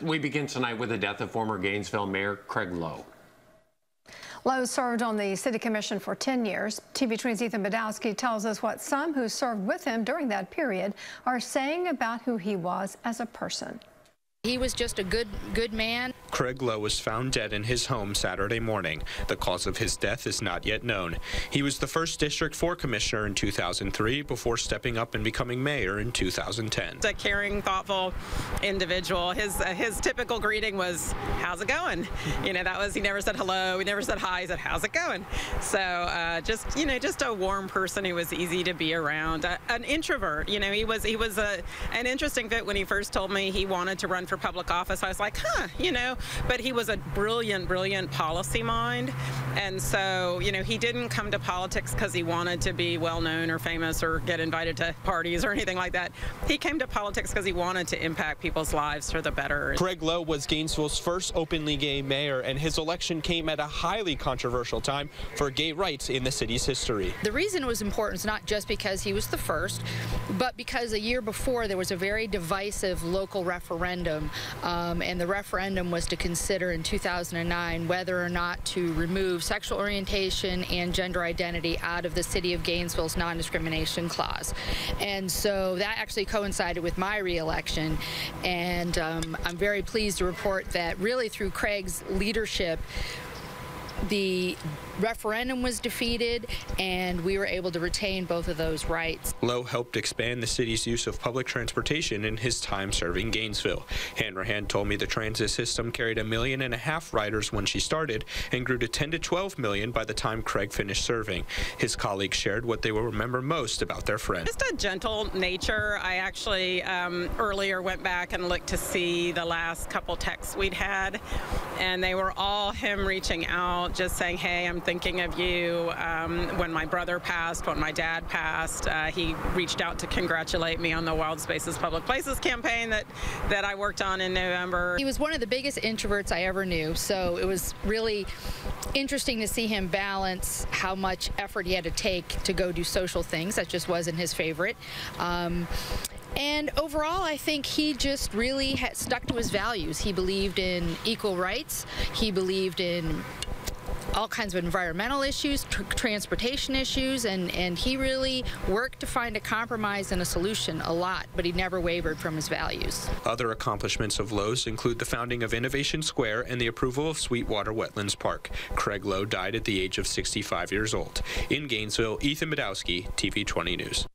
We begin tonight with the death of former Gainesville Mayor Craig Lowe. Lowe served on the City Commission for 10 years. TV20's Ethan Badowski tells us what some who served with him during that period are saying about who he was as a person. He was just a good, good man. Craig Lowe was found dead in his home Saturday morning. The cause of his death is not yet known. He was the first District 4 commissioner in 2003 before stepping up and becoming mayor in 2010. A caring, thoughtful individual. His uh, his typical greeting was, "How's it going?" You know, that was he never said hello, he never said hi. He said, "How's it going?" So uh, just you know, just a warm person who was easy to be around. Uh, an introvert. You know, he was he was a an interesting fit when he first told me he wanted to run for public office. I was like, huh, you know, but he was a brilliant, brilliant policy mind. And so, you know, he didn't come to politics because he wanted to be well known or famous or get invited to parties or anything like that. He came to politics because he wanted to impact people's lives for the better. Craig Lowe was Gainesville's first openly gay mayor, and his election came at a highly controversial time for gay rights in the city's history. The reason it was important is not just because he was the first, but because a year before there was a very divisive local referendum um, and the referendum was to consider in 2009 whether or not to remove sexual orientation and gender identity out of the City of Gainesville's non-discrimination clause. And so that actually coincided with my reelection, and um, I'm very pleased to report that really through Craig's leadership, the referendum was defeated and we were able to retain both of those rights. Lowe helped expand the city's use of public transportation in his time serving Gainesville. Hanrahan told me the transit system carried a million and a half riders when she started and grew to 10 to 12 million by the time Craig finished serving. His colleagues shared what they will remember most about their friend. Just a gentle nature. I actually um, earlier went back and looked to see the last couple texts we'd had and they were all him reaching out, just saying, hey, I'm thinking of you. Um, when my brother passed, when my dad passed, uh, he reached out to congratulate me on the Wild Spaces Public Places campaign that, that I worked on in November. He was one of the biggest introverts I ever knew, so it was really interesting to see him balance how much effort he had to take to go do social things. That just wasn't his favorite. Um, and overall, I think he just really stuck to his values. He believed in equal rights. He believed in all kinds of environmental issues, tr transportation issues, and, and he really worked to find a compromise and a solution a lot, but he never wavered from his values. Other accomplishments of Lowe's include the founding of Innovation Square and the approval of Sweetwater Wetlands Park. Craig Lowe died at the age of 65 years old. In Gainesville, Ethan Badowski, TV 20 News.